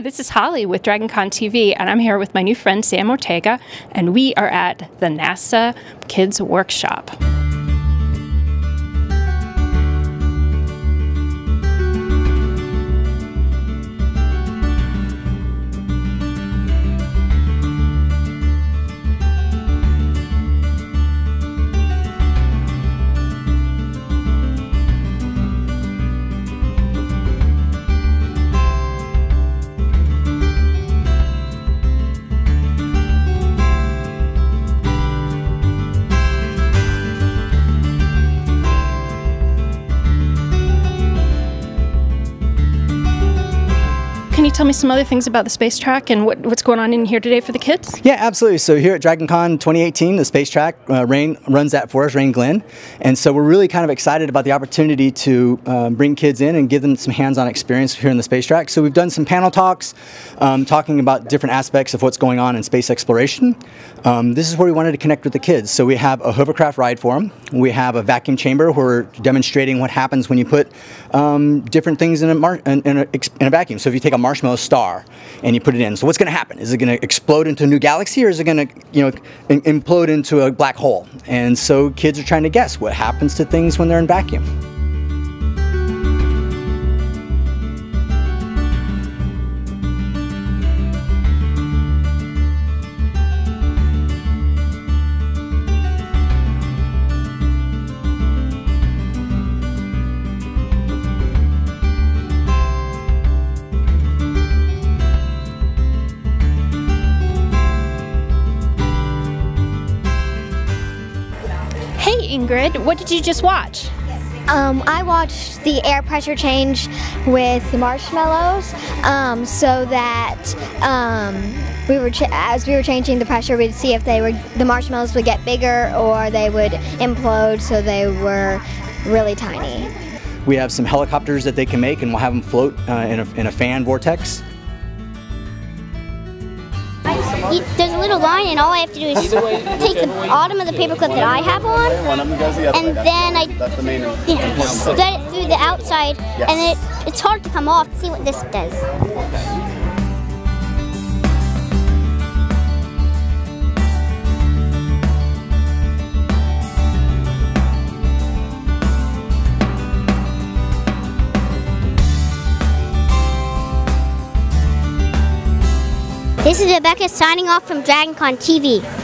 this is Holly with DragonCon TV, and I'm here with my new friend Sam Ortega, and we are at the NASA Kids Workshop. Can you tell me some other things about the space track and what, what's going on in here today for the kids? Yeah, absolutely. So here at DragonCon 2018, the space track uh, Rain runs that for us, Rain Glenn, and so we're really kind of excited about the opportunity to um, bring kids in and give them some hands-on experience here in the space track. So we've done some panel talks, um, talking about different aspects of what's going on in space exploration. Um, this is where we wanted to connect with the kids. So we have a hovercraft ride for them. We have a vacuum chamber where we're demonstrating what happens when you put um, different things in a, in, a, in a vacuum. So if you take a marshmallow star and you put it in. So what's going to happen? Is it going to explode into a new galaxy or is it going to, you know, implode into a black hole? And so kids are trying to guess what happens to things when they're in vacuum. Ingrid, what did you just watch? Um, I watched the air pressure change with the marshmallows um, so that um, we were as we were changing the pressure we'd see if they were the marshmallows would get bigger or they would implode so they were really tiny. We have some helicopters that they can make and we'll have them float uh, in, a, in a fan vortex. You, there's a little line, and all I have to do is take the bottom of the paperclip that I have on, and then I yeah, spread it through the outside, and it, it's hard to come off. See what this does. This is Rebecca signing off from DragonCon TV.